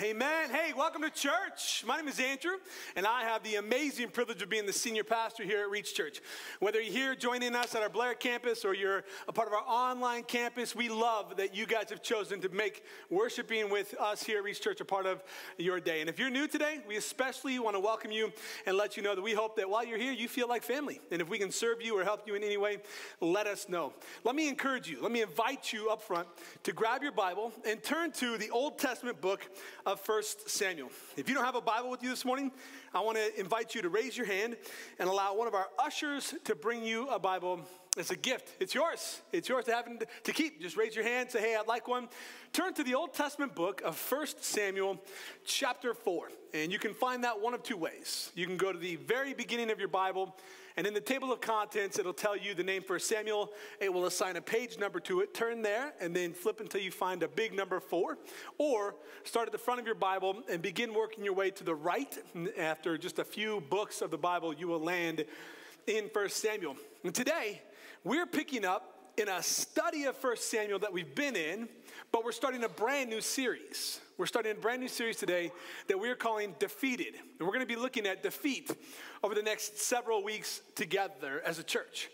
Amen. Hey, welcome to church. My name is Andrew, and I have the amazing privilege of being the senior pastor here at Reach Church. Whether you're here joining us at our Blair campus or you're a part of our online campus, we love that you guys have chosen to make worshiping with us here at Reach Church a part of your day. And if you're new today, we especially want to welcome you and let you know that we hope that while you're here, you feel like family. And if we can serve you or help you in any way, let us know. Let me encourage you, let me invite you up front to grab your Bible and turn to the Old Testament book of First Samuel. If you don't have a Bible with you this morning, I want to invite you to raise your hand and allow one of our ushers to bring you a Bible. It's a gift. It's yours. It's yours to have to keep. Just raise your hand, say, hey, I'd like one. Turn to the Old Testament book of First Samuel, chapter 4. And you can find that one of two ways. You can go to the very beginning of your Bible and in the table of contents, it'll tell you the name for Samuel. It will assign a page number to it. Turn there and then flip until you find a big number four. Or start at the front of your Bible and begin working your way to the right. After just a few books of the Bible, you will land in First Samuel. And today, we're picking up in a study of First Samuel that we've been in, but we're starting a brand new series. We're starting a brand new series today that we're calling Defeated. And we're going to be looking at defeat over the next several weeks together as a church.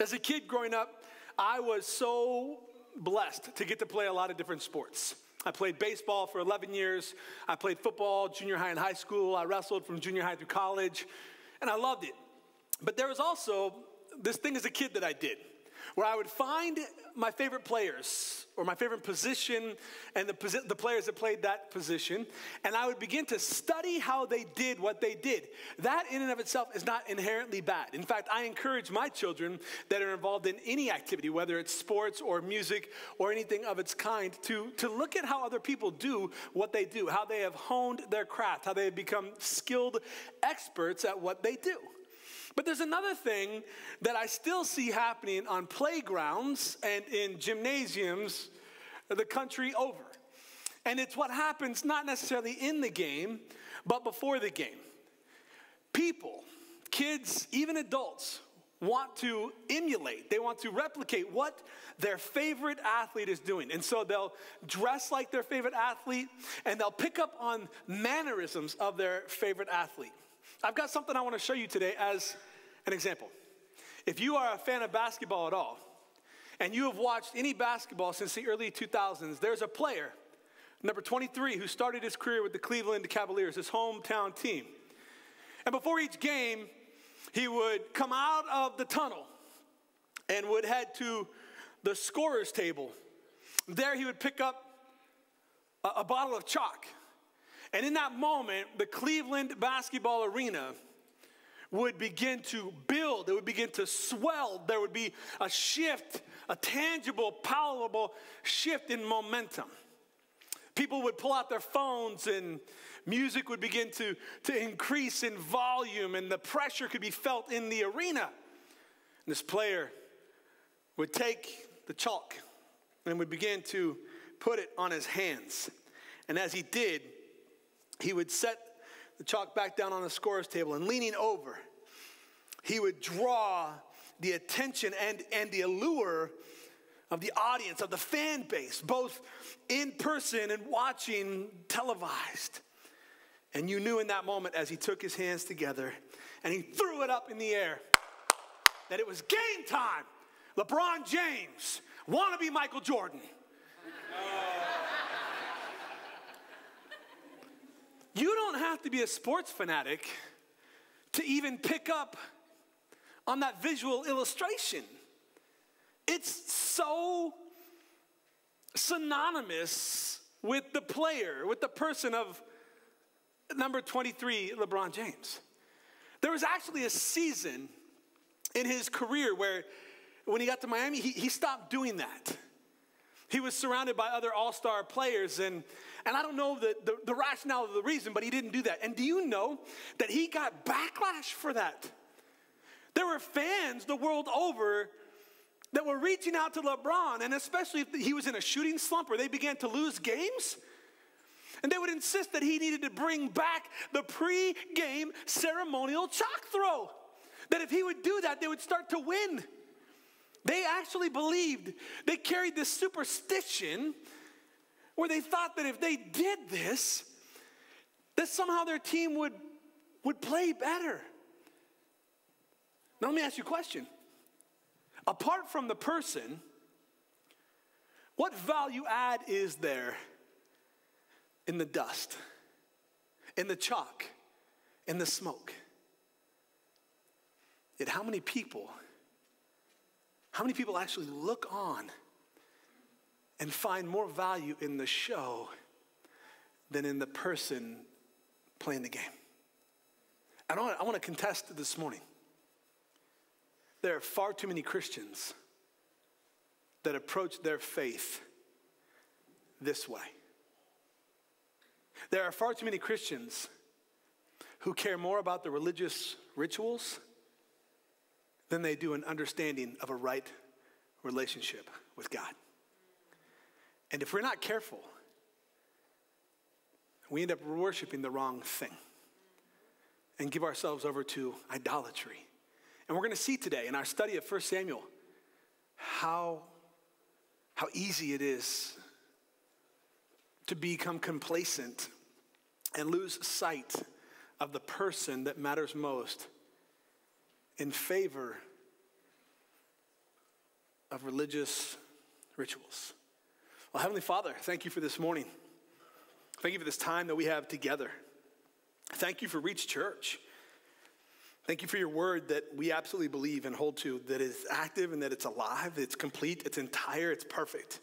As a kid growing up, I was so blessed to get to play a lot of different sports. I played baseball for 11 years. I played football, junior high and high school. I wrestled from junior high through college, and I loved it. But there was also this thing as a kid that I did where I would find my favorite players or my favorite position and the, the players that played that position, and I would begin to study how they did what they did. That, in and of itself, is not inherently bad. In fact, I encourage my children that are involved in any activity, whether it's sports or music or anything of its kind, to, to look at how other people do what they do, how they have honed their craft, how they have become skilled experts at what they do. But there's another thing that I still see happening on playgrounds and in gymnasiums the country over. And it's what happens not necessarily in the game, but before the game. People, kids, even adults, want to emulate, they want to replicate what their favorite athlete is doing. And so they'll dress like their favorite athlete and they'll pick up on mannerisms of their favorite athlete. I've got something I want to show you today as an example. If you are a fan of basketball at all, and you have watched any basketball since the early 2000s, there's a player, number 23, who started his career with the Cleveland Cavaliers, his hometown team. And before each game, he would come out of the tunnel and would head to the scorer's table. There he would pick up a, a bottle of chalk. And in that moment, the Cleveland basketball arena would begin to build, it would begin to swell. There would be a shift, a tangible, palatable shift in momentum. People would pull out their phones and music would begin to, to increase in volume and the pressure could be felt in the arena. And this player would take the chalk and would begin to put it on his hands. And as he did, he would set the chalk back down on the scorer's table and leaning over, he would draw the attention and, and the allure of the audience, of the fan base, both in person and watching televised. And you knew in that moment as he took his hands together and he threw it up in the air that it was game time. LeBron James, wanna Michael Jordan. You don't have to be a sports fanatic to even pick up on that visual illustration. It's so synonymous with the player, with the person of number 23, LeBron James. There was actually a season in his career where, when he got to Miami, he, he stopped doing that. He was surrounded by other all star players, and, and I don't know the, the, the rationale of the reason, but he didn't do that. And do you know that he got backlash for that? There were fans the world over that were reaching out to LeBron, and especially if he was in a shooting slump or they began to lose games. And they would insist that he needed to bring back the pre game ceremonial chalk throw. That if he would do that, they would start to win. They actually believed, they carried this superstition where they thought that if they did this, that somehow their team would, would play better. Now, let me ask you a question. Apart from the person, what value add is there in the dust, in the chalk, in the smoke? Yet, how many people, how many people actually look on and find more value in the show than in the person playing the game? And I want, to contest this morning. There are far too many Christians that approach their faith this way. There are far too many Christians who care more about the religious rituals than they do an understanding of a right relationship with God. And if we're not careful, we end up worshiping the wrong thing and give ourselves over to idolatry. And we're going to see today in our study of 1 Samuel how, how easy it is to become complacent and lose sight of the person that matters most in favor of religious rituals. Well, Heavenly Father, thank you for this morning. Thank you for this time that we have together. Thank you for Reach Church. Thank you for your word that we absolutely believe and hold to, that is active and that it's alive, it's complete, it's entire, it's perfect.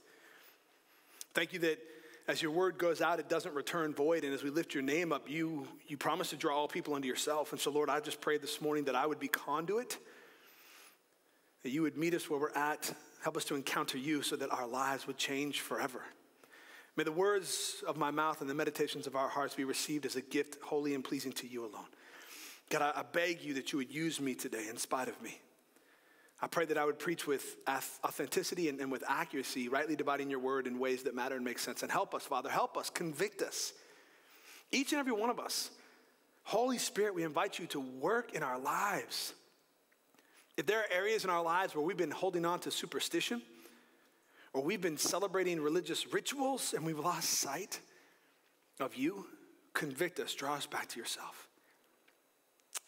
Thank you that as your word goes out, it doesn't return void. And as we lift your name up, you, you promise to draw all people unto yourself. And so, Lord, I just pray this morning that I would be conduit, that you would meet us where we're at, help us to encounter you so that our lives would change forever. May the words of my mouth and the meditations of our hearts be received as a gift, holy and pleasing to you alone. God, I, I beg you that you would use me today in spite of me. I pray that I would preach with authenticity and, and, with accuracy, rightly dividing your word in ways that matter and make sense. And help us, Father. Help us, convict us. Each and every one of us. Holy Spirit, we invite you to work in our lives. If there are areas in our lives where we've been holding on to superstition, or we've been celebrating religious rituals and we've lost sight of you, convict us, draw us back to yourself.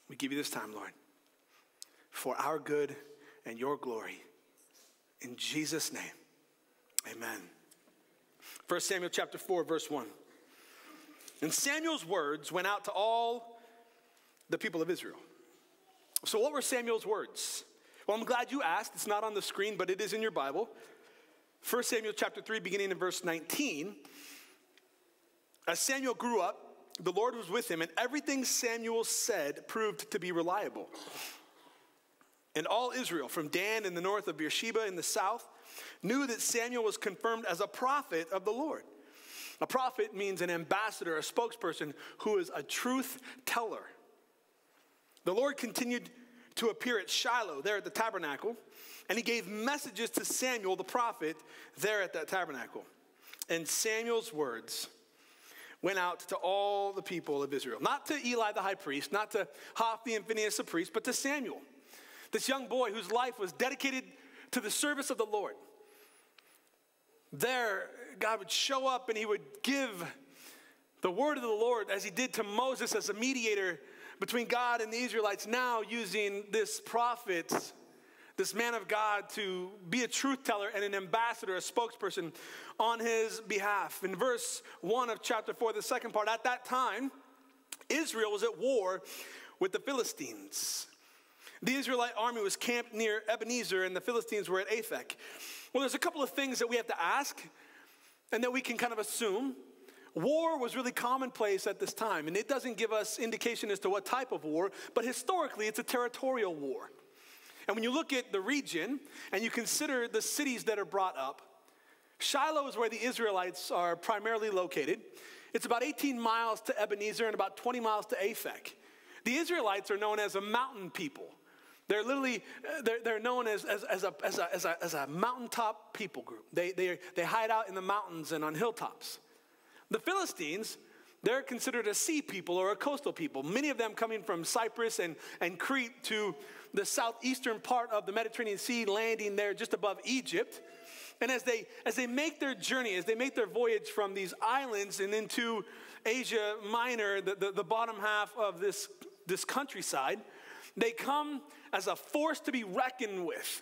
We give you this time, Lord, for our good and your glory. In Jesus' name, amen. 1 Samuel chapter 4, verse 1. And Samuel's words went out to all the people of Israel. So, what were Samuel's words? Well, I'm glad you asked. It's not on the screen, but it is in your Bible. 1 Samuel chapter 3, beginning in verse 19. As Samuel grew up, the Lord was with him, and everything Samuel said proved to be reliable. And all Israel, from Dan in the north of Beersheba in the south, knew that Samuel was confirmed as a prophet of the Lord. A prophet means an ambassador, a spokesperson who is a truth teller. The Lord continued to appear at Shiloh, there at the tabernacle, and he gave messages to Samuel the prophet there at that tabernacle. And Samuel's words went out to all the people of Israel. Not to Eli the high priest, not to Hophni and Phinehas the priest, but to Samuel this young boy whose life was dedicated to the service of the Lord. There, God would show up and he would give the word of the Lord as he did to Moses as a mediator between God and the Israelites, now using this prophet, this man of God, to be a truth teller and an ambassador, a spokesperson on his behalf. In verse 1 of chapter 4, the second part, at that time, Israel was at war with the Philistines. The Israelite army was camped near Ebenezer, and the Philistines were at Aphek. Well, there's a couple of things that we have to ask and that we can kind of assume. War was really commonplace at this time, and it doesn't give us indication as to what type of war, but historically, it's a territorial war. And when you look at the region and you consider the cities that are brought up, Shiloh is where the Israelites are primarily located. It's about 18 miles to Ebenezer and about 20 miles to Aphek. The Israelites are known as a mountain people. They're literally, uh, they're, they're known as, as, as, a, as, a, as, a, as a mountaintop people group. They, they, they hide out in the mountains and on hilltops. The Philistines, they're considered a sea people or a coastal people, many of them coming from Cyprus and, and Crete to the southeastern part of the Mediterranean Sea, landing there just above Egypt. And as they, as they make their journey, as they make their voyage from these islands and into Asia Minor, the, the, the bottom half of this, this countryside, they come as a force to be reckoned with.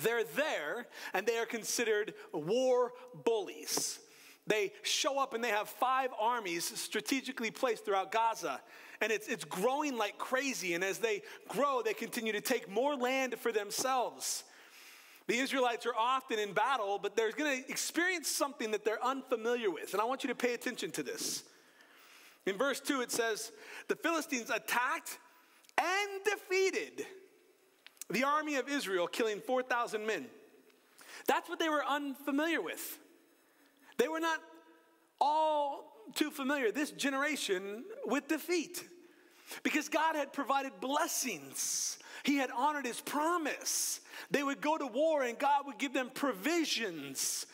They're there and they are considered war bullies. They show up and they have five armies strategically placed throughout Gaza. And it's, it's growing like crazy. And as they grow, they continue to take more land for themselves. The Israelites are often in battle, but they're going to experience something that they're unfamiliar with. And I want you to pay attention to this. In verse 2, it says, The Philistines attacked and defeated the army of Israel, killing 4,000 men. That's what they were unfamiliar with. They were not all too familiar, this generation, with defeat. Because God had provided blessings. He had honored his promise. They would go to war and God would give them provisions.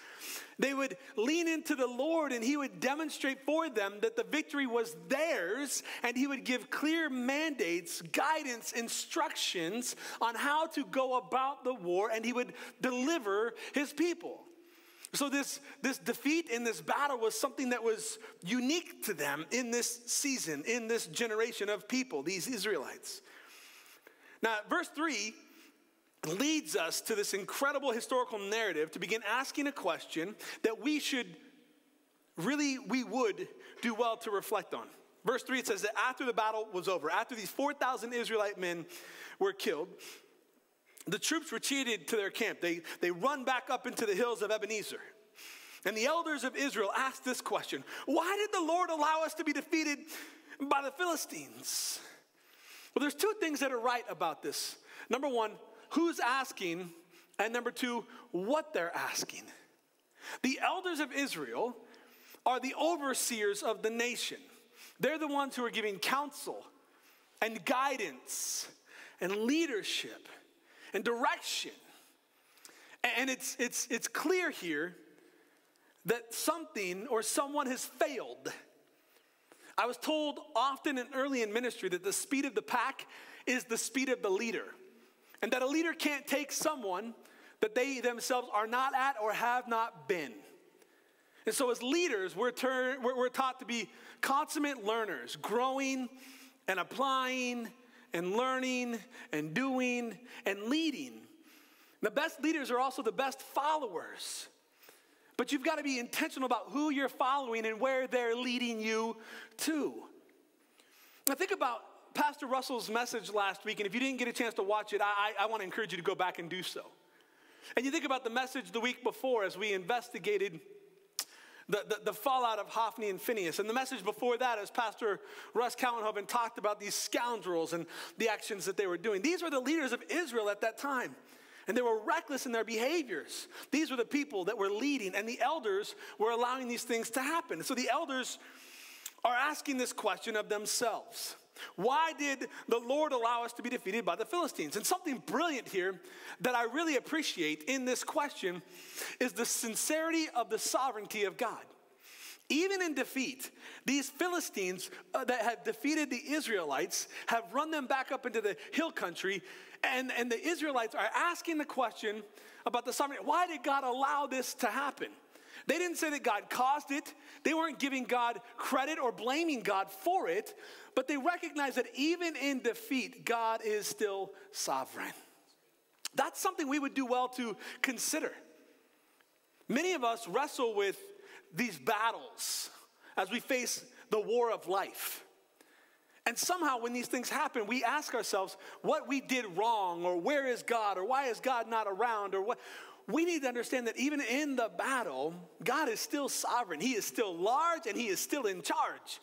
They would lean into the Lord and He would demonstrate for them that the victory was theirs, and He would give clear mandates, guidance, instructions on how to go about the war, and He would deliver His people. So, this, this defeat in this battle was something that was unique to them in this season, in this generation of people, these Israelites. Now, verse 3 leads us to this incredible historical narrative to begin asking a question that we should really, we would do well to reflect on. Verse 3 it says that after the battle was over, after these 4,000 Israelite men were killed, the troops retreated to their camp. They, they run back up into the hills of Ebenezer. And the elders of Israel asked this question Why did the Lord allow us to be defeated by the Philistines? Well, there's two things that are right about this. Number one, who's asking, and number two, what they're asking. The elders of Israel are the overseers of the nation. They're the ones who are giving counsel and guidance and leadership and direction. And it's, it's, it's clear here that something or someone has failed. I was told often and early in ministry that the speed of the pack is the speed of the leader and that a leader can't take someone that they themselves are not at or have not been. And so, as leaders, we're, turn, we're, we're taught to be consummate learners, growing and applying and learning and doing and leading. The best leaders are also the best followers. But you've got to be intentional about who you're following and where they're leading you to. Now, think about Pastor Russell's message last week, and if you didn't get a chance to watch it, I, I, want to encourage you to go back and do so. And you think about the message the week before as we investigated the, the, the, fallout of Hophni and Phinehas. And the message before that, as Pastor Russ Callenhoven talked about these scoundrels and the actions that they were doing. These were the leaders of Israel at that time. And they were reckless in their behaviors. These were the people that were leading, and the elders were allowing these things to happen. So the elders are asking this question of themselves why did the Lord allow us to be defeated by the Philistines? And something brilliant here that I really appreciate in this question is the sincerity of the sovereignty of God. Even in defeat, these Philistines uh, that have defeated the Israelites have run them back up into the hill country, and, and the Israelites are asking the question about the sovereignty. Why did God allow this to happen? They didn't say that God caused it. They weren't giving God credit or blaming God for it, but they recognized that even in defeat, God is still sovereign. That's something we would do well to consider. Many of us wrestle with these battles as we face the war of life. And somehow, when these things happen, we ask ourselves what we did wrong, or where is God, or why is God not around, or what we need to understand that even in the battle, God is still sovereign. He is still large and He is still in charge.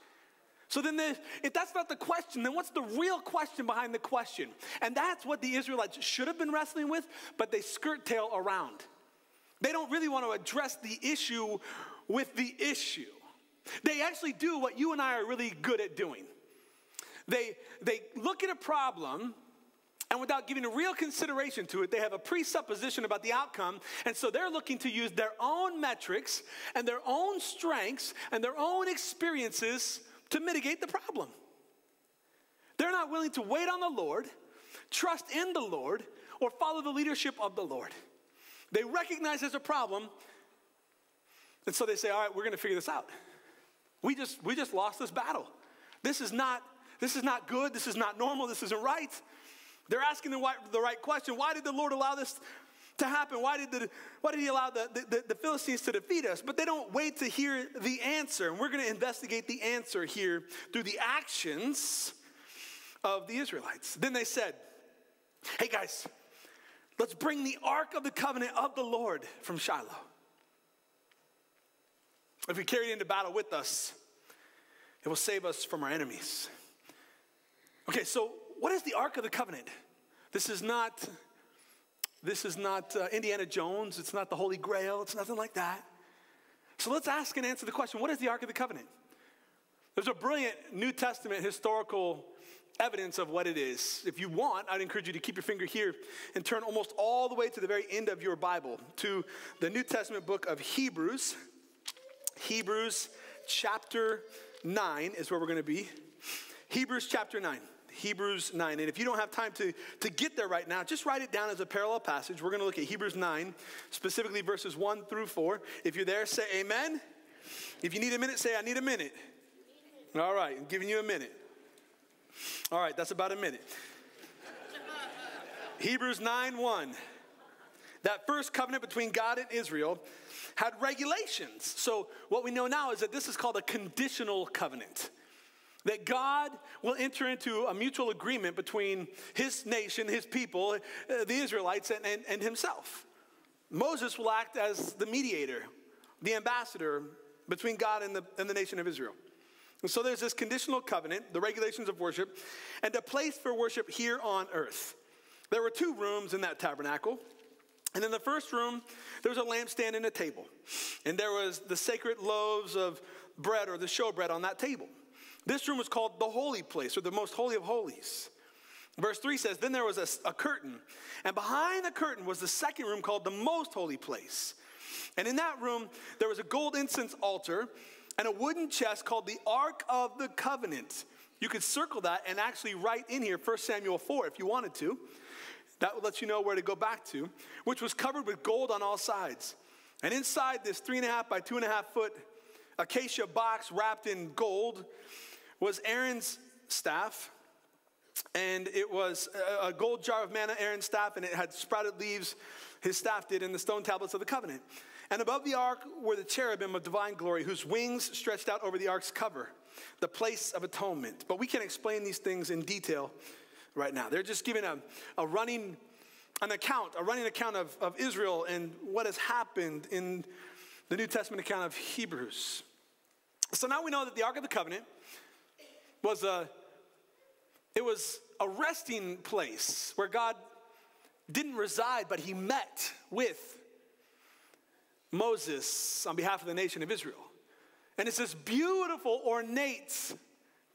So then, the, if that's not the question, then what's the real question behind the question? And that's what the Israelites should have been wrestling with, but they skirt tail around. They don't really want to address the issue with the issue. They actually do what you and I are really good at doing. They, they look at a problem and without giving a real consideration to it, they have a presupposition about the outcome. And so they're looking to use their own metrics and their own strengths and their own experiences to mitigate the problem. They're not willing to wait on the Lord, trust in the Lord, or follow the leadership of the Lord. They recognize there's a problem. And so they say, all right, we're going to figure this out. We just, we just lost this battle. This is not, this is not good. This is not normal. This isn't right. They're asking the right, the right question. Why did the Lord allow this to happen? Why did, the, why did he allow the, the, the Philistines to defeat us? But they don't wait to hear the answer. And we're going to investigate the answer here through the actions of the Israelites. Then they said, Hey guys, let's bring the ark of the covenant of the Lord from Shiloh. If we carry it into battle with us, it will save us from our enemies. Okay, so what is the ark of the covenant? This is not this is not uh, Indiana Jones, it's not the Holy Grail, it's nothing like that. So let's ask and answer the question, what is the ark of the covenant? There's a brilliant New Testament historical evidence of what it is. If you want, I'd encourage you to keep your finger here and turn almost all the way to the very end of your Bible to the New Testament book of Hebrews. Hebrews chapter 9 is where we're going to be. Hebrews chapter 9. Hebrews 9. And if you don't have time to, to get there right now, just write it down as a parallel passage. We're going to look at Hebrews 9, specifically verses 1 through 4. If you're there, say amen. If you need a minute, say, I need a minute. All right, I'm giving you a minute. All right, that's about a minute. Hebrews 9 1. That first covenant between God and Israel had regulations. So, what we know now is that this is called a conditional covenant. That God will enter into a mutual agreement between his nation, his people, uh, the Israelites, and, and, and himself. Moses will act as the mediator, the ambassador between God and the, and the nation of Israel. And so there's this conditional covenant, the regulations of worship, and a place for worship here on earth. There were two rooms in that tabernacle. And in the first room, there was a lampstand and a table. And there was the sacred loaves of bread or the showbread on that table. This room was called the holy place or the most holy of holies. Verse 3 says, Then there was a, a curtain, and behind the curtain was the second room called the most holy place. And in that room, there was a gold incense altar and a wooden chest called the Ark of the Covenant. You could circle that and actually write in here 1 Samuel 4 if you wanted to. That would let you know where to go back to, which was covered with gold on all sides. And inside this three and a half by two and a half foot acacia box wrapped in gold was Aaron's staff. And it was a gold jar of manna, Aaron's staff, and it had sprouted leaves, his staff did, in the stone tablets of the covenant. And above the ark were the cherubim of divine glory, whose wings stretched out over the ark's cover, the place of atonement. But we can't explain these things in detail right now. They're just giving a, a running an account, a running account of, of Israel and what has happened in the New Testament account of Hebrews. So now we know that the Ark of the Covenant was a it was a resting place where God didn't reside, but he met with Moses on behalf of the nation of Israel. And it's this beautiful, ornate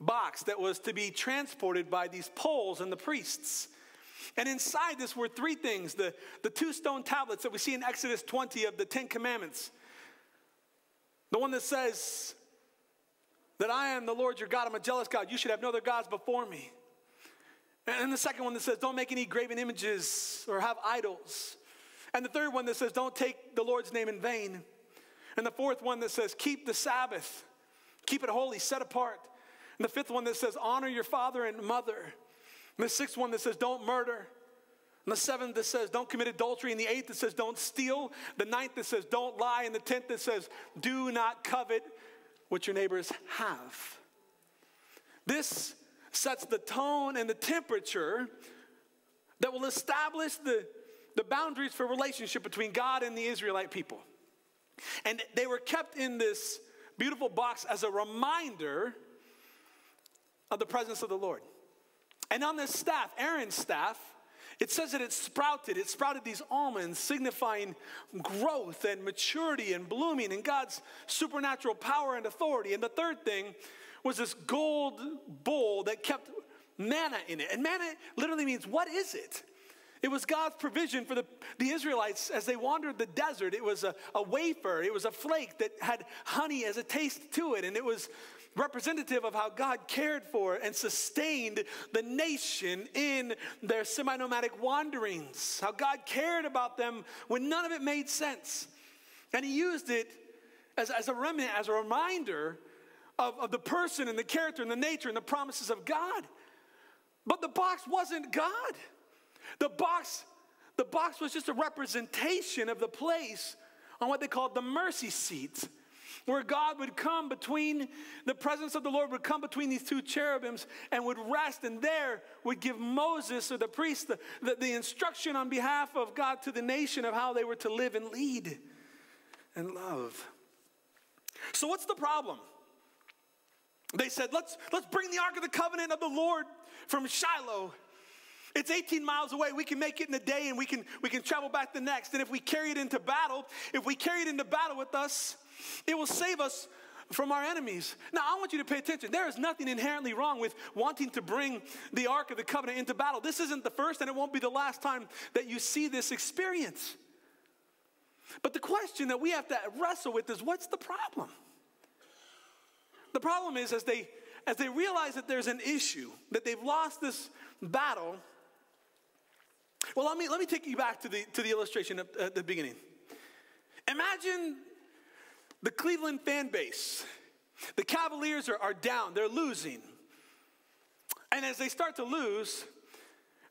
box that was to be transported by these poles and the priests. And inside this were three things the, the two stone tablets that we see in Exodus 20 of the Ten Commandments. The one that says that I am the Lord your God, I'm a jealous God, you should have no other gods before me. And the second one that says, don't make any graven images or have idols. And the third one that says, don't take the Lord's name in vain. And the fourth one that says, keep the Sabbath, keep it holy, set apart. And the fifth one that says, honor your father and mother. And the sixth one that says, don't murder. And the seventh that says, don't commit adultery. And the eighth that says, don't steal. The ninth that says, don't lie. And the tenth that says, do not covet what your neighbors have. This sets the tone and the temperature that will establish the the boundaries for relationship between God and the Israelite people. And they were kept in this beautiful box as a reminder of the presence of the Lord. And on this staff, Aaron's staff, it says that it sprouted. It sprouted these almonds, signifying growth and maturity and blooming and God's supernatural power and authority. And the third thing was this gold bowl that kept manna in it. And manna literally means, what is it? It was God's provision for the, the Israelites as they wandered the desert. It was a, a wafer, it was a flake that had honey as a taste to it. And it was representative of how God cared for and sustained the nation in their semi nomadic wanderings, how God cared about them when none of it made sense. And He used it as, as a remnant, as a reminder of, of the person and the character and the nature and the promises of God. But the box wasn't God. The box, the box was just a representation of the place on what they called the mercy seat, where God would come between the presence of the Lord would come between these two cherubims and would rest, and there would give Moses or the priest the, the, the instruction on behalf of God to the nation of how they were to live and lead and love. So, what's the problem? They said, let's, let's bring the Ark of the Covenant of the Lord from Shiloh. It's 18 miles away. We can make it in a day and we can, we can travel back the next. And if we carry it into battle, if we carry it into battle with us, it will save us from our enemies. Now, I want you to pay attention. There is nothing inherently wrong with wanting to bring the Ark of the Covenant into battle. This isn't the first and it won't be the last time that you see this experience. But the question that we have to wrestle with is what's the problem? The problem is as they as they realize that there's an issue, that they've lost this battle. Well, let me let me take you back to the to the illustration at, at the beginning. Imagine the Cleveland fan base. The Cavaliers are, are down, they're losing. And as they start to lose,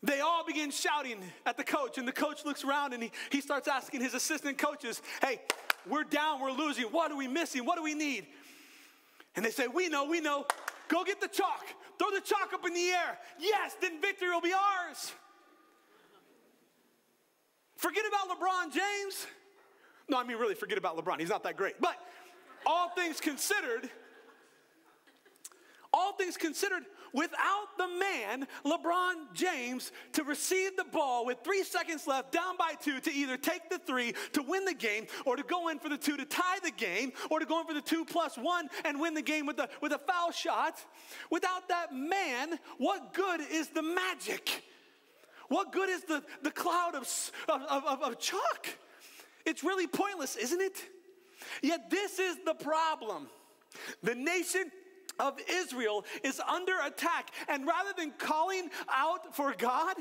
they all begin shouting at the coach, and the coach looks around and he, he starts asking his assistant coaches, Hey, we're down, we're losing. What are we missing? What do we need? And they say, We know, we know. Go get the chalk. Throw the chalk up in the air. Yes, then victory will be ours. Forget about LeBron James. No, I mean, really, forget about LeBron. He's not that great. But all things considered, all things considered, without the man, LeBron James, to receive the ball with three seconds left, down by two, to either take the three to win the game, or to go in for the two to tie the game, or to go in for the two plus one and win the game with, the, with a foul shot. Without that man, what good is the magic? What good is the, the cloud of, of, of, of chalk? It's really pointless, isn't it? Yet this is the problem. The nation of Israel is under attack. And rather than calling out for God,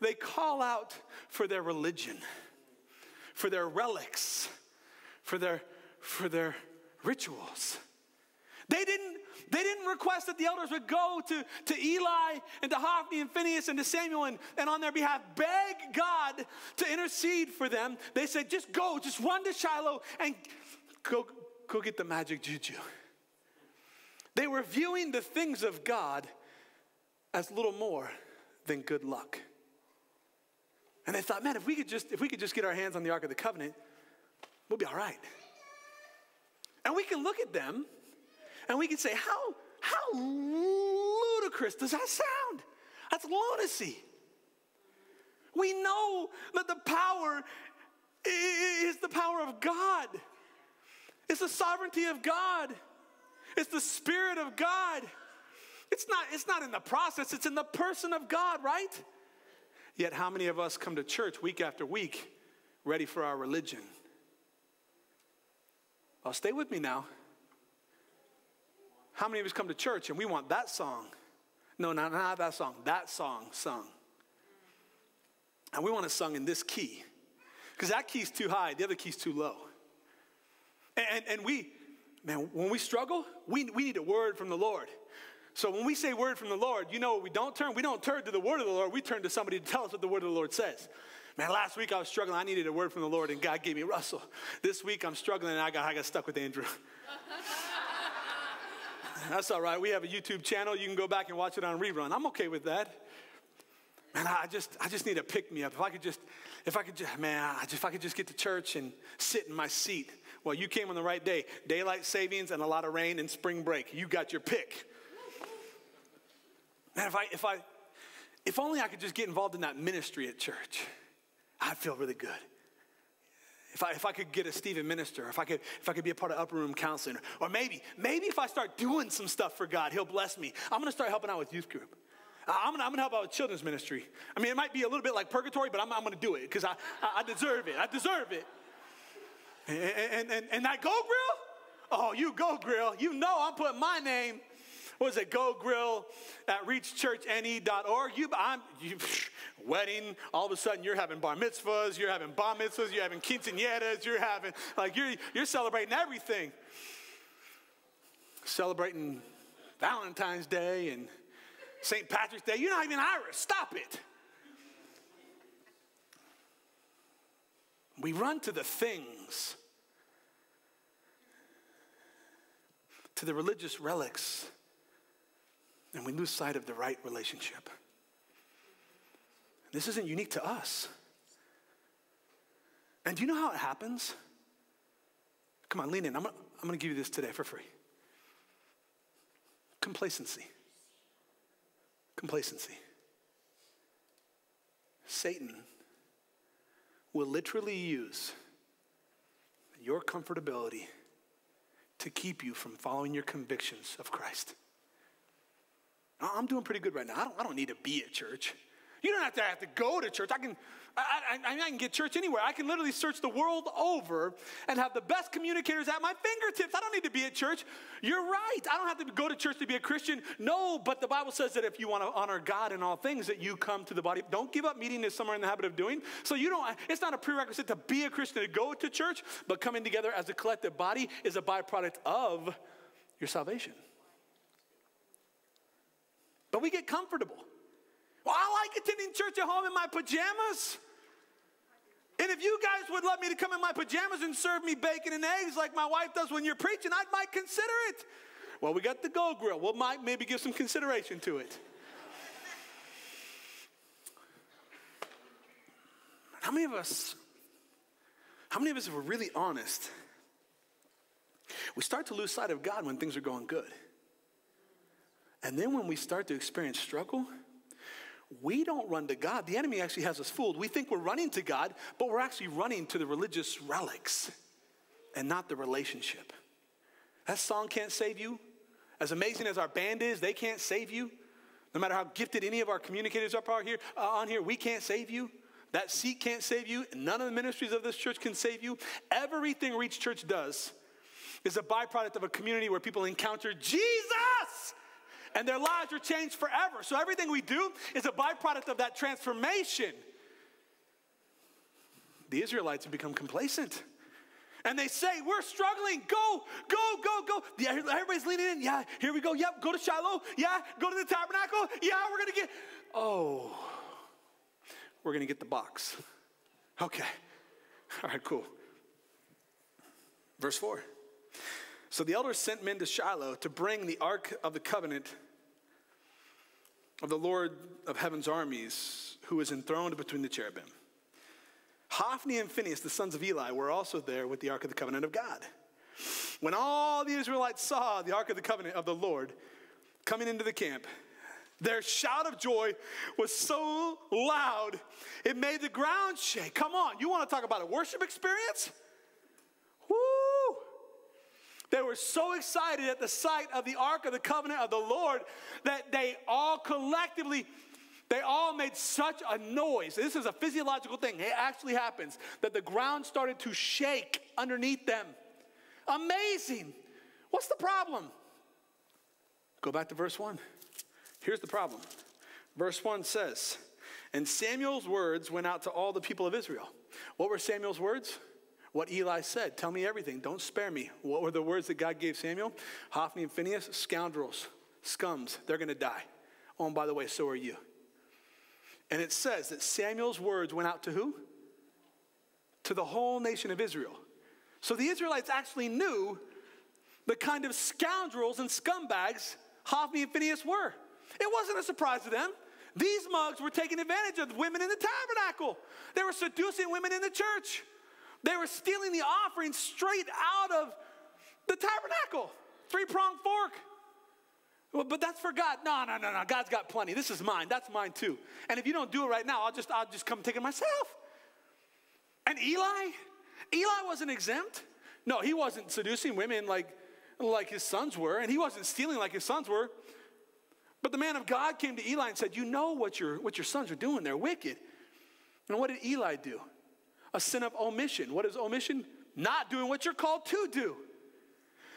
they call out for their religion, for their relics, for their, for their rituals. They didn't, they didn't request that the elders would go to, to Eli and to Hophni and Phinehas and to Samuel and, and on their behalf beg God to intercede for them. They said, just go, just run to Shiloh and go, go get the magic juju. They were viewing the things of God as little more than good luck. And they thought, man, if we could just if we could just get our hands on the Ark of the Covenant, we'll be all right. And we can look at them and we can say, how, how ludicrous does that sound? That's lunacy. We know that the power is the power of God. It's the sovereignty of God. It's the Spirit of God. It's not, it's not in the process, it's in the person of God, right? Yet, how many of us come to church week after week ready for our religion? Well, stay with me now. How many of us come to church and we want that song? No, not, not that song, that song sung. And we want it sung in this key. Because that key's too high, the other key's too low. And, and, and we, man, when we struggle, we, we need a word from the Lord. So when we say word from the Lord, you know we don't turn? We don't turn to the word of the Lord. We turn to somebody to tell us what the word of the Lord says. Man, last week I was struggling. I needed a word from the Lord, and God gave me Russell. This week I'm struggling, and I got, I got stuck with Andrew. That's all right. We have a YouTube channel. You can go back and watch it on rerun. I'm okay with that. Man, I just, I just need a pick me up. If I could just, if I could just, man, I just, if I could just get to church and sit in my seat well, you came on the right day. Daylight savings and a lot of rain and spring break. You got your pick. Man, if I, if I, if only I could just get involved in that ministry at church, I'd feel really good. If I, if I could get a Stephen minister, if I could, if I could be a part of upper room counseling, or maybe, maybe if I start doing some stuff for God, He'll bless me. I'm gonna start helping out with youth group. I'm gonna, I'm gonna help out with children's ministry. I mean, it might be a little bit like purgatory, but I'm, I'm gonna do it because I, I, deserve it. I deserve it. And, and, and, and that Go Grill? Oh, you Go Grill. You know I'm putting my name was it Go Grill at reachchurchne.org. You, I'm, you, wedding, all of a sudden you're having bar mitzvahs, you're having bar mitzvahs, you're having quinceañeras, you're having, like, you're, you're celebrating everything. Celebrating Valentine's Day and St. Patrick's Day. You're not even Irish. Stop it. We run to the things, to the religious relics and we lose sight of the right relationship. This isn't unique to us. And do you know how it happens? Come on, lean in. I'm gonna, I'm gonna give you this today for free. Complacency. Complacency. Satan will literally use your comfortability to keep you from following your convictions of Christ. Uh, I'm doing pretty good right now. I don't, I don't need to be at church. You don't have to have to go to church. I can, I, I, I, can get church anywhere. I can literally search the world over and have the best communicators at my fingertips. I don't need to be at church. You're right. I don't have to go to church to be a Christian. No, but the Bible says that if you want to honor God in all things, that you come to the body. Don't give up meeting as some are in the habit of doing. So you don't. It's not a prerequisite to be a Christian to go to church, but coming together as a collective body is a byproduct of your salvation. But we get comfortable. Well, I like attending church at home in my pajamas. And if you guys would let me to come in my pajamas and serve me bacon and eggs like my wife does when you're preaching, I might consider it. Well, we got the Go Grill. We'll might maybe give some consideration to it. How many of us, how many of us, if we're really honest, we start to lose sight of God when things are going good? And then when we start to experience struggle, we don't run to God. The enemy actually has us fooled. We think we're running to God, but we're actually running to the religious relics and not the relationship. That song can't save you. As amazing as our band is, they can't save you. No matter how gifted any of our communicators are here, uh, on here, we can't save you. That seat can't save you. None of the ministries of this church can save you. Everything Reach Church does is a byproduct of a community where people encounter Jesus and their lives are changed forever. So everything we do is a byproduct of that transformation. The Israelites have become complacent. And they say, We're struggling. Go, go, go, go. Yeah, everybody's leaning in. Yeah, here we go. Yep, go to Shiloh. Yeah, go to the tabernacle. Yeah, we're going to get. Oh, we're going to get the box. Okay. All right, cool. Verse 4. So the elders sent men to Shiloh to bring the ark of the covenant of the Lord of heaven's armies, who is enthroned between the cherubim. Hophni and Phinehas, the sons of Eli, were also there with the ark of the covenant of God. When all the Israelites saw the ark of the covenant of the Lord coming into the camp, their shout of joy was so loud, it made the ground shake. Come on, you want to talk about a worship experience? They were so excited at the sight of the Ark of the Covenant of the Lord that they all collectively they all made such a noise. This is a physiological thing. It actually happens that the ground started to shake underneath them. Amazing. What's the problem? Go back to verse 1. Here's the problem. Verse 1 says, And Samuel's words went out to all the people of Israel. What were Samuel's words? What Eli said. Tell me everything. Don't spare me. What were the words that God gave Samuel? Hophni and Phinehas, scoundrels, scums. They're going to die. Oh, and by the way, so are you. And it says that Samuel's words went out to who? To the whole nation of Israel. So the Israelites actually knew the kind of scoundrels and scumbags Hophni and Phinehas were. It wasn't a surprise to them. These mugs were taking advantage of women in the tabernacle. They were seducing women in the church. They were stealing the offering straight out of the tabernacle. Three pronged fork. Well, but that's for God. No, no, no, no. God's got plenty. This is mine. That's mine too. And if you don't do it right now, I'll just I'll just come take it myself. And Eli, Eli wasn't exempt. No, he wasn't seducing women like like his sons were, and he wasn't stealing like his sons were. But the man of God came to Eli and said, You know what your, what your sons are doing. They're wicked. And what did Eli do? A sin of omission. What is omission? Not doing what you're called to do.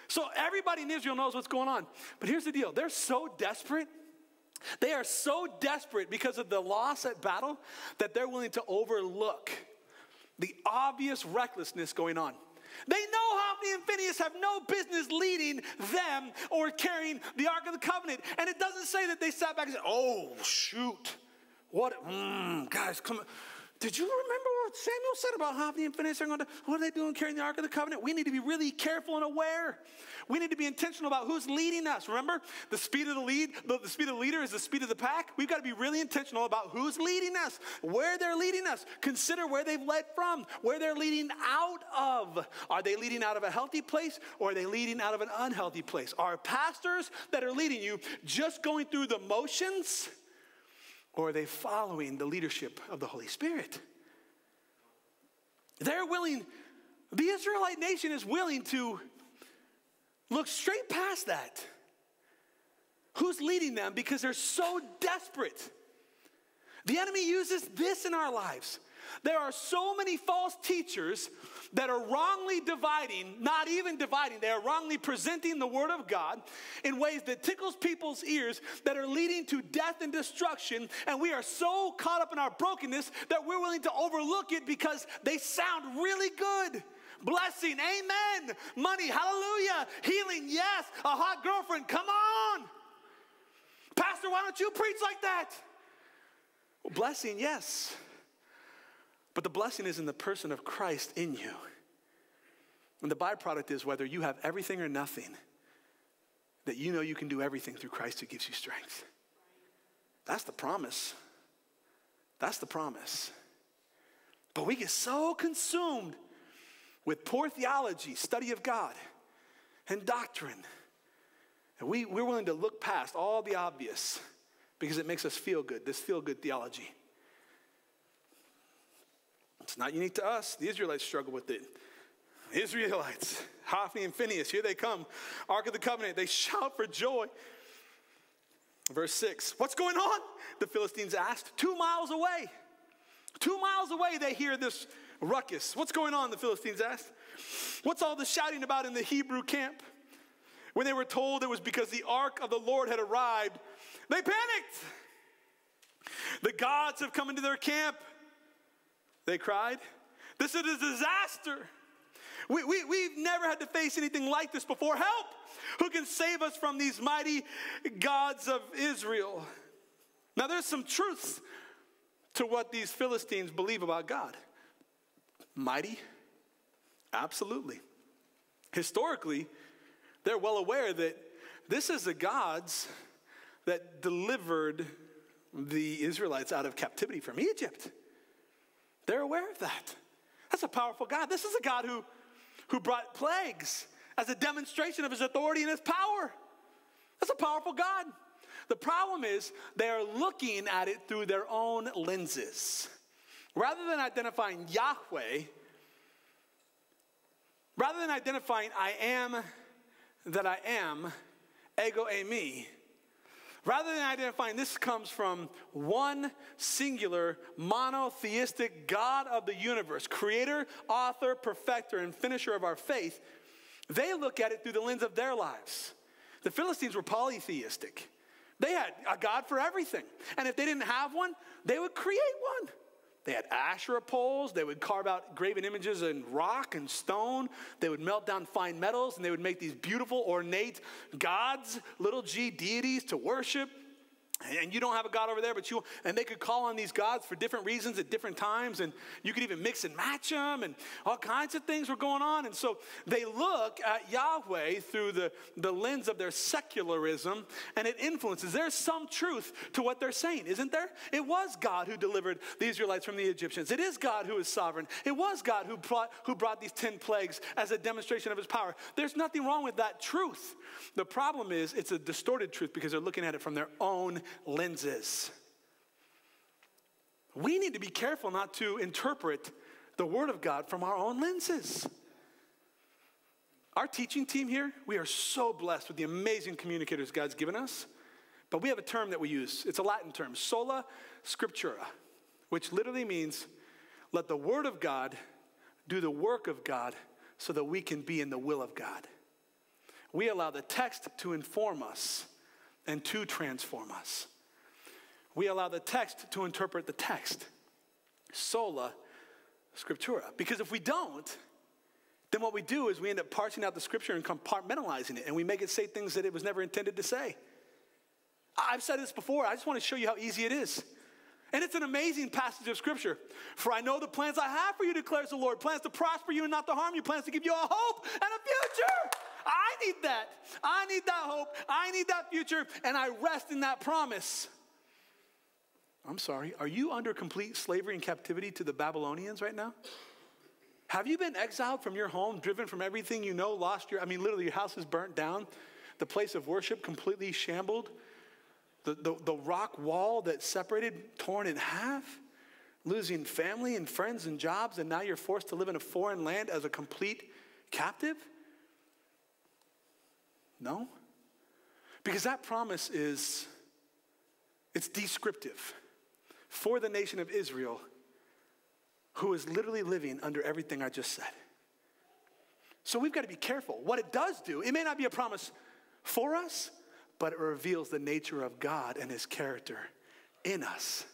So everybody in Israel knows what's going on. But here's the deal they're so desperate. They are so desperate because of the loss at battle that they're willing to overlook the obvious recklessness going on. They know Hophni and Phinehas have no business leading them or carrying the Ark of the Covenant. And it doesn't say that they sat back and said, oh, shoot. What, mm, guys, come on. Did you remember Samuel said about Hophni and Phinehas? What are they doing carrying the Ark of the Covenant? We need to be really careful and aware. We need to be intentional about who's leading us. Remember, the speed of the lead, the, the speed of the leader is the speed of the pack. We've got to be really intentional about who's leading us, where they're leading us. Consider where they've led from, where they're leading out of. Are they leading out of a healthy place or are they leading out of an unhealthy place? Are pastors that are leading you just going through the motions? Or are they following the leadership of the Holy Spirit? They're willing, the Israelite nation is willing to look straight past that. Who's leading them? Because they're so desperate. The enemy uses this in our lives. There are so many false teachers that are wrongly dividing, not even dividing, they are wrongly presenting the Word of God in ways that tickles people's ears that are leading to death and destruction. And we are so caught up in our brokenness that we're willing to overlook it because they sound really good. Blessing, amen. Money, hallelujah. Healing, yes. A hot girlfriend, come on. Pastor, why don't you preach like that? Well, blessing, yes. But the blessing is in the person of Christ in you. And the byproduct is whether you have everything or nothing, that you know you can do everything through Christ who gives you strength. That's the promise. That's the promise. But we get so consumed with poor theology, study of God, and doctrine. And we, we're willing to look past all the obvious because it makes us feel good, this feel good theology. It's not unique to us. The Israelites struggle with it. Israelites, Hophni and Phinehas, here they come. Ark of the Covenant, they shout for joy. Verse 6 What's going on? The Philistines asked. Two miles away. Two miles away, they hear this ruckus. What's going on? The Philistines asked. What's all the shouting about in the Hebrew camp? When they were told it was because the ark of the Lord had arrived, they panicked. The gods have come into their camp. They cried. This is a disaster. We, we, we've never had to face anything like this before. Help! Who can save us from these mighty gods of Israel? Now, there's some truths to what these Philistines believe about God. Mighty? Absolutely. Historically, they're well aware that this is the gods that delivered the Israelites out of captivity from Egypt. They're aware of that. That's a powerful God. This is a God who, who brought plagues as a demonstration of his authority and his power. That's a powerful God. The problem is they're looking at it through their own lenses. Rather than identifying Yahweh, rather than identifying I am that I am, ego eimi, Rather than identifying this comes from one singular monotheistic God of the universe, creator, author, perfecter, and finisher of our faith, they look at it through the lens of their lives. The Philistines were polytheistic. They had a God for everything. And if they didn't have one, they would create one. They had Asherah poles. They would carve out graven images in rock and stone. They would melt down fine metals and they would make these beautiful, ornate gods, little g deities to worship and you don't have a God over there, but you, and they could call on these gods for different reasons at different times, and you could even mix and match them, and all kinds of things were going on. And so they look at Yahweh through the, the lens of their secularism, and it influences. There's some truth to what they're saying, isn't there? It was God who delivered the Israelites from the Egyptians. It is God who is sovereign. It was God who brought, who brought these 10 plagues as a demonstration of his power. There's nothing wrong with that truth. The problem is it's a distorted truth because they're looking at it from their own lenses. We need to be careful not to interpret the Word of God from our own lenses. Our teaching team here, we are so blessed with the amazing communicators God's given us But we have a term that we use. It's a Latin term, sola scriptura, which literally means let the word of God do the work of God so that we can be in the will of God. We allow the text to inform us and to transform us. We allow the text to interpret the text. Sola scriptura. Because if we don't, then what we do is we end up parsing out the scripture and compartmentalizing it, and we make it say things that it was never intended to say. I've said this before, I just want to show you how easy it is. And it's an amazing passage of scripture. For I know the plans I have for you, declares the Lord plans to prosper you and not to harm you, plans to give you a hope and a future. I need that. I need that hope. I need that future, and I rest in that promise. I'm sorry, are you under complete slavery and captivity to the Babylonians right now? Have you been exiled from your home, driven from everything you know, lost your, I mean, literally, your house is burnt down, the place of worship completely shambled, the, the, the rock wall that separated torn in half, losing family and friends and jobs, and now you're forced to live in a foreign land as a complete captive? No. Because that promise is, it's descriptive for the nation of Israel who is literally living under everything I just said. So we've got to be careful. What it does do, it may not be a promise for us, but it reveals the nature of God and his character in us.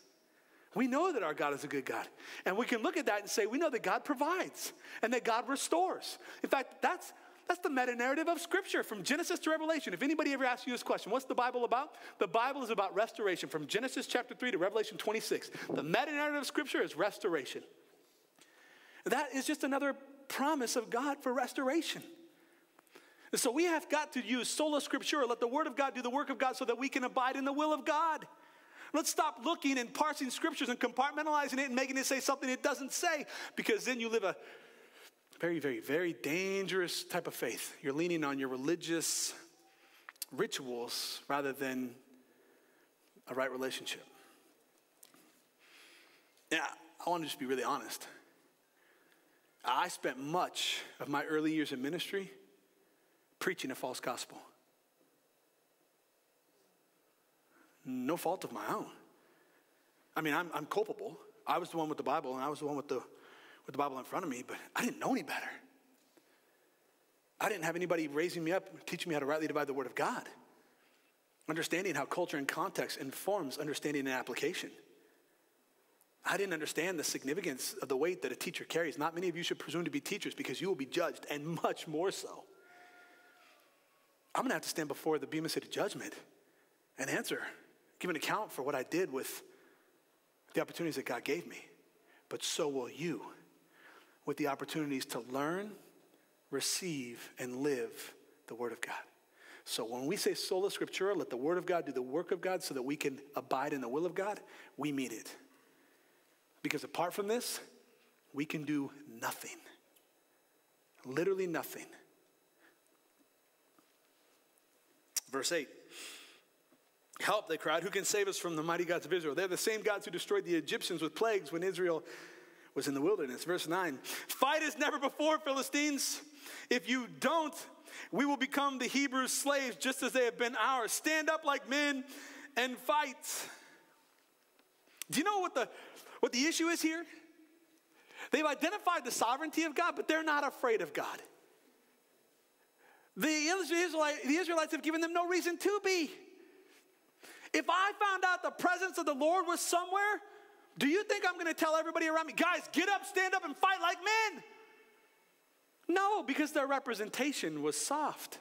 We know that our God is a good God. And we can look at that and say, we know that God provides and that God restores. In fact, that's, that's the meta narrative of Scripture from Genesis to Revelation. If anybody ever asks you this question, what's the Bible about? The Bible is about restoration from Genesis chapter 3 to Revelation 26. The meta narrative of Scripture is restoration. That is just another promise of God for restoration. And so we have got to use sola scriptura, let the word of God do the work of God so that we can abide in the will of God. Let's stop looking and parsing scriptures and compartmentalizing it and making it say something it doesn't say, because then you live a very, very, very dangerous type of faith. You're leaning on your religious rituals rather than a right relationship. Yeah, I want to just be really honest. I spent much of my early years in ministry preaching a false gospel. No fault of my own. I mean, I'm, I'm culpable. I was the one with the Bible, and I was the one with the with the Bible in front of me, but I didn't know any better. I didn't have anybody raising me up, teaching me how to rightly divide the Word of God. Understanding how culture and context informs understanding and application. I didn't understand the significance of the weight that a teacher carries. Not many of you should presume to be teachers because you will be judged, and much more so. I'm gonna have to stand before the Bema seat judgment and answer, give an account for what I did with the opportunities that God gave me. But so will you with the opportunities to learn, receive, and live the Word of God. So when we say sola scriptura, let the Word of God do the work of God so that we can abide in the will of God, we mean it. Because apart from this, we can do nothing. Literally nothing. Verse 8. Help, they cried. Who can save us from the mighty gods of Israel? They're the same gods who destroyed the Egyptians with plagues when Israel was in the wilderness. Verse 9 Fight as never before, Philistines. If you don't, we will become the Hebrews' slaves just as they have been ours. Stand up like men and fight. Do you know what the, what the issue is here? They've identified the sovereignty of God, but they're not afraid of God. The, the Israelites have given them no reason to be. If I found out the presence of the Lord was somewhere, do you think I'm going to tell everybody around me, guys, get up, stand up, and fight like men? No, because their representation was soft.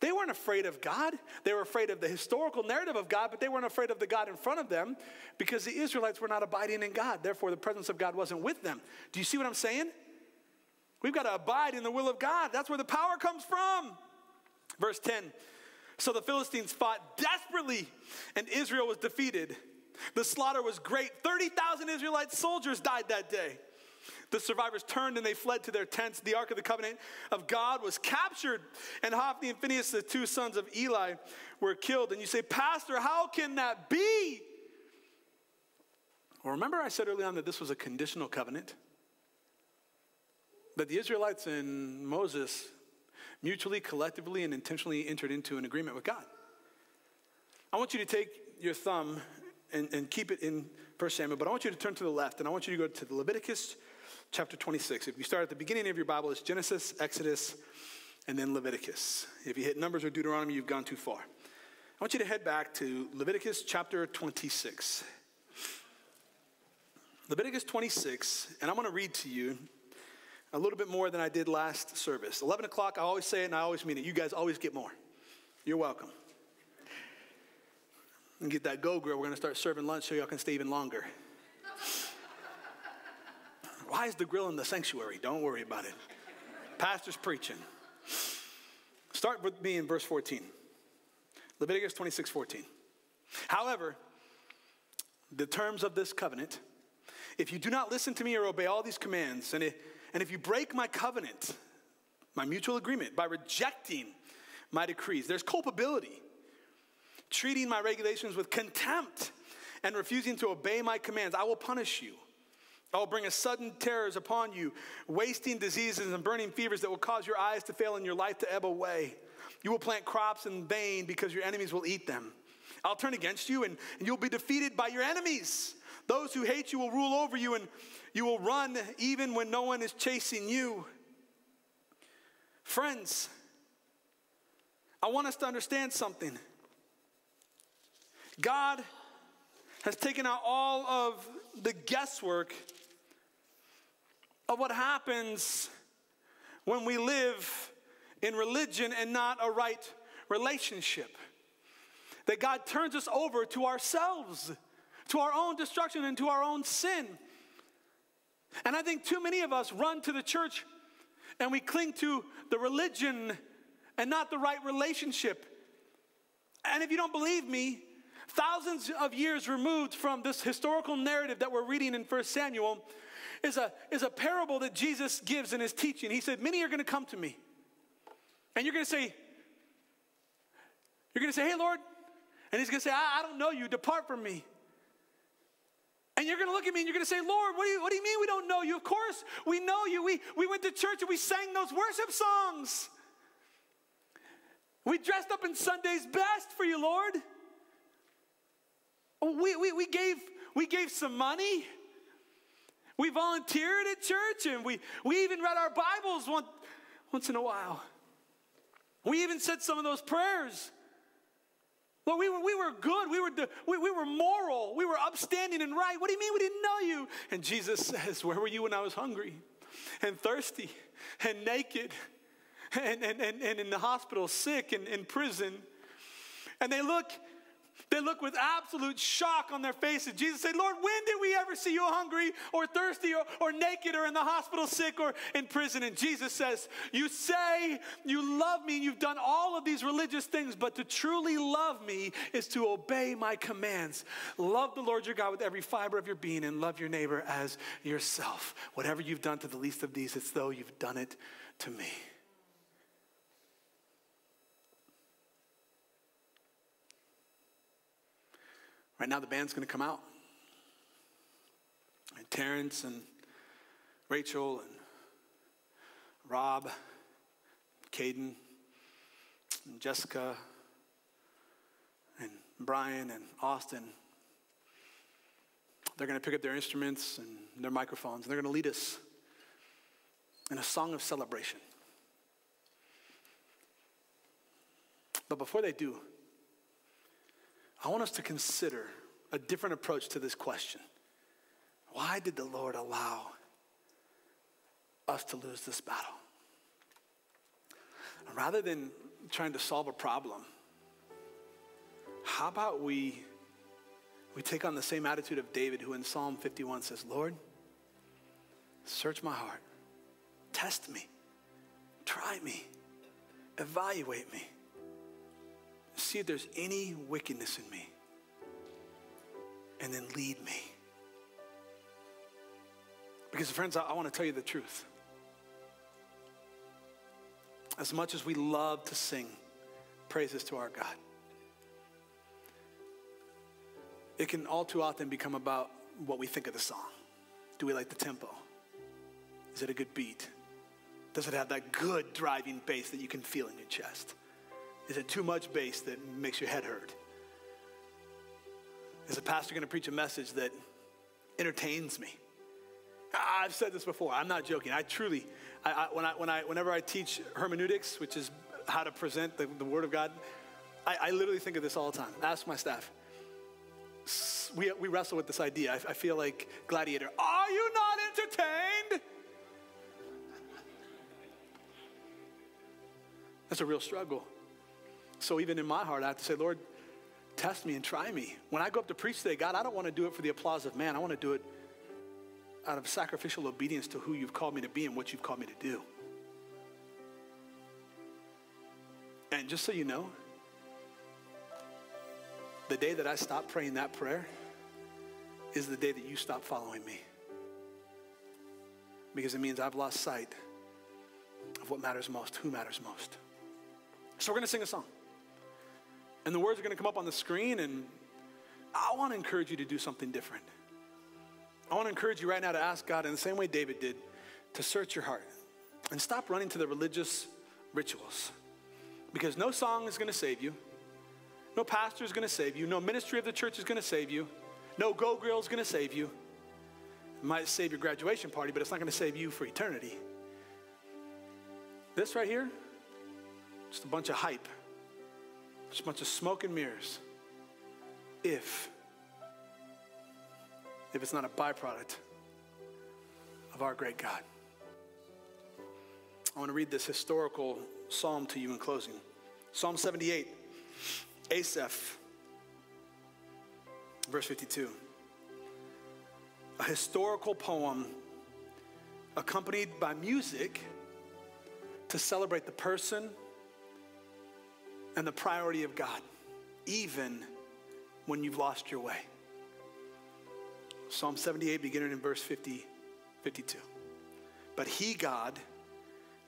They weren't afraid of God. They were afraid of the historical narrative of God, but they weren't afraid of the God in front of them because the Israelites were not abiding in God. Therefore, the presence of God wasn't with them. Do you see what I'm saying? We've got to abide in the will of God. That's where the power comes from. Verse 10 So the Philistines fought desperately, and Israel was defeated. The slaughter was great. 30,000 Israelite soldiers died that day. The survivors turned and they fled to their tents. The Ark of the Covenant of God was captured, and Hophni and Phinehas, the two sons of Eli, were killed. And you say, Pastor, how can that be? Well, remember I said early on that this was a conditional covenant? That the Israelites and Moses mutually, collectively, and intentionally entered into an agreement with God. I want you to take your thumb and, and keep it in 1 Samuel, but I want you to turn to the left and I want you to go to the Leviticus chapter 26. If you start at the beginning of your Bible, it's Genesis, Exodus, and then Leviticus. If you hit Numbers or Deuteronomy, you've gone too far. I want you to head back to Leviticus chapter 26. Leviticus 26, and I'm going to read to you a little bit more than I did last service. 11 o'clock, I always say it and I always mean it. You guys always get more. You're welcome. And get that go grill. We're going to start serving lunch so y'all can stay even longer. Why is the grill in the sanctuary? Don't worry about it. Pastor's preaching. Start with me in verse 14. Leviticus 26 14. However, the terms of this covenant, if you do not listen to me or obey all these commands, and if, and if you break my covenant, my mutual agreement, by rejecting my decrees, there's culpability. Treating my regulations with contempt and refusing to obey my commands, I will punish you. I will bring a sudden terrors upon you, wasting diseases and burning fevers that will cause your eyes to fail and your life to ebb away. You will plant crops in vain because your enemies will eat them. I'll turn against you and, and you'll be defeated by your enemies. Those who hate you will rule over you and you will run even when no one is chasing you. Friends, I want us to understand something. God has taken out all of the guesswork of what happens when we live in religion and not a right relationship. That God turns us over to ourselves, to our own destruction and to our own sin. And I think too many of us run to the church and we cling to the religion and not the right relationship. And if you don't believe me, thousands of years removed from this historical narrative that we're reading in 1 Samuel, is a, is a parable that Jesus gives in his teaching. He said, Many are going to come to me. And you're going to say, You're going to say, Hey, Lord. And he's going to say, I, I don't know you. Depart from me. And you're going to look at me and you're going to say, Lord, what do, you, what do you mean we don't know you? Of course, we know you. We, we went to church and we sang those worship songs. We dressed up in Sunday's best for you, Lord. We, we, we, gave, we gave some money. We volunteered at church and we, we even read our Bibles once, once in a while. We even said some of those prayers. Lord, we were, we were good. We were, we, we were moral. We were upstanding and right. What do you mean we didn't know you? And Jesus says, Where were you when I was hungry and thirsty and naked and, and, and, and in the hospital, sick and in prison? And they look they look with absolute shock on their faces. Jesus said, Lord, when did we ever see you hungry or thirsty or, or naked or in the hospital sick or in prison? And Jesus says, You say you love me and you've done all of these religious things, but to truly love me is to obey my commands. Love the Lord your God with every fiber of your being and love your neighbor as yourself. Whatever you've done to the least of these, it's though you've done it to me. Right now, the band's going to come out. And Terrence and Rachel and Rob, Caden, and Jessica, and Brian and Austin. They're going to pick up their instruments and their microphones, and they're going to lead us in a song of celebration. But before they do, I want us to consider a different approach to this question. Why did the Lord allow us to lose this battle? Rather than trying to solve a problem, how about we, we take on the same attitude of David, who in Psalm 51 says, Lord, search my heart, test me, try me, evaluate me see if there's any wickedness in me, and then lead me. Because, friends, I, I want to tell you the truth. As much as we love to sing praises to our God, it can all too often become about what we think of the song. Do we like the tempo? Is it a good beat? Does it have that good driving bass that you can feel in your chest? Is it too much bass that makes your head hurt? Is a pastor going to preach a message that entertains me? I've said this before. I'm not joking. I truly, I, I, when I, when I, whenever I teach hermeneutics, which is how to present the, the Word of God, I, I, literally think of this all the time. Ask my staff. We, we wrestle with this idea. I, I feel like Gladiator. Are you not entertained? That's a real struggle. So even in my heart, I have to say, Lord, test me and try me. When I go up to preach today, God, I don't want to do it for the applause of man. I want to do it out of sacrificial obedience to who you've called me to be and what you've called me to do. And just so you know, the day that I stop praying that prayer is the day that you stop following me. Because it means I've lost sight of what matters most, who matters most. So we're going to sing a song. And the words are going to come up on the screen, and I want to encourage you to do something different. I want to encourage you right now to ask God in the same way David did to search your heart and stop running to the religious rituals. Because no song is going to save you, no pastor is going to save you, no ministry of the church is going to save you, no go grill is going to save you. It might save your graduation party, but it's not going to save you for eternity. This right here, just a bunch of hype, just a bunch of smoke and mirrors. If if it's not a byproduct of our great God. I want to read this historical psalm to you in closing. Psalm 78, Asaph, verse 52. A historical poem accompanied by music to celebrate the person and the priority of God, even when you've lost your way. Psalm 78, beginning in verse 50, 52. But he, God,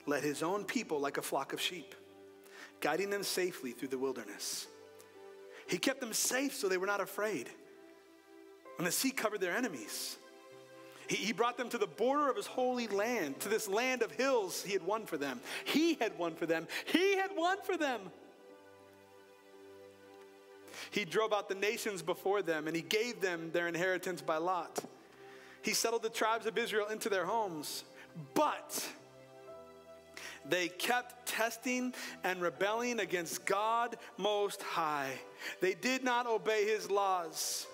led his own people like a flock of sheep, guiding them safely through the wilderness. He kept them safe so they were not afraid. And the sea covered their enemies. He, he brought them to the border of his holy land, to this land of hills he had won for them. He had won for them. He had won for them. He drove out the nations before them, and he gave them their inheritance by lot. He settled the tribes of Israel into their homes. But they kept testing and rebelling against God Most High. They did not obey his laws.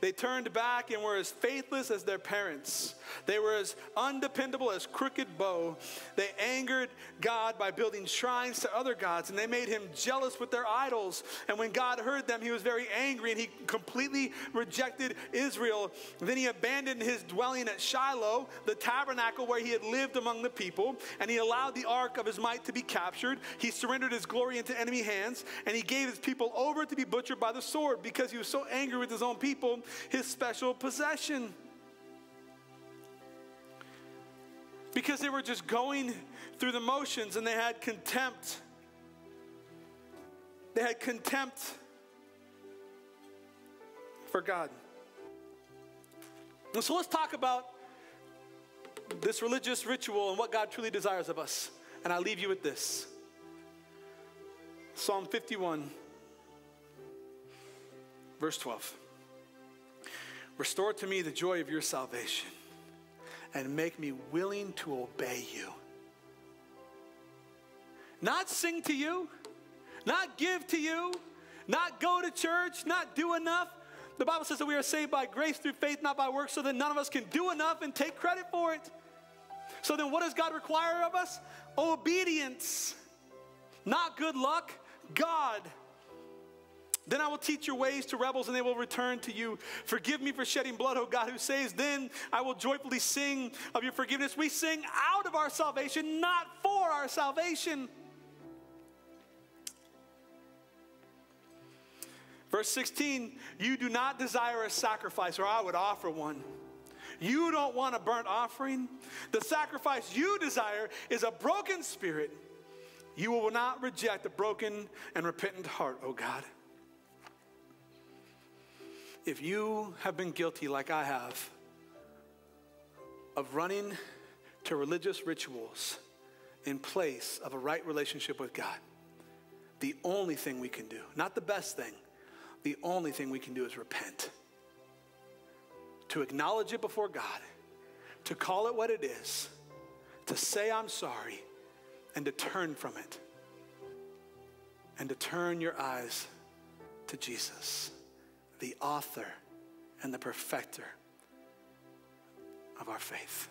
They turned back and were as faithless as their parents. They were as undependable as crooked bow. They angered God by building shrines to other gods, and they made him jealous with their idols. And when God heard them, he was very angry and he completely rejected Israel. Then he abandoned his dwelling at Shiloh, the tabernacle where he had lived among the people, and he allowed the ark of his might to be captured. He surrendered his glory into enemy hands, and he gave his people over to be butchered by the sword because he was so angry with his own people, his special possession. because they were just going through the motions and they had contempt. They had contempt for God. And so let's talk about this religious ritual and what God truly desires of us. And I leave you with this Psalm 51, verse 12. Restore to me the joy of your salvation and make me willing to obey you. Not sing to you, not give to you, not go to church, not do enough. The Bible says that we are saved by grace through faith, not by works, so that none of us can do enough and take credit for it. So then, what does God require of us? Obedience, not good luck, God. Then I will teach your ways to rebels, and they will return to you. Forgive me for shedding blood, O God who saves. Then I will joyfully sing of your forgiveness. We sing out of our salvation, not for our salvation. Verse 16, you do not desire a sacrifice, or I would offer one. You don't want a burnt offering. The sacrifice you desire is a broken spirit. You will not reject a broken and repentant heart, O God if you have been guilty, like I have, of running to religious rituals in place of a right relationship with God, the only thing we can do, not the best thing, the only thing we can do is repent. To acknowledge it before God, to call it what it is, to say, I'm sorry, and to turn from it. And to turn your eyes to Jesus, the author and the perfecter of our faith.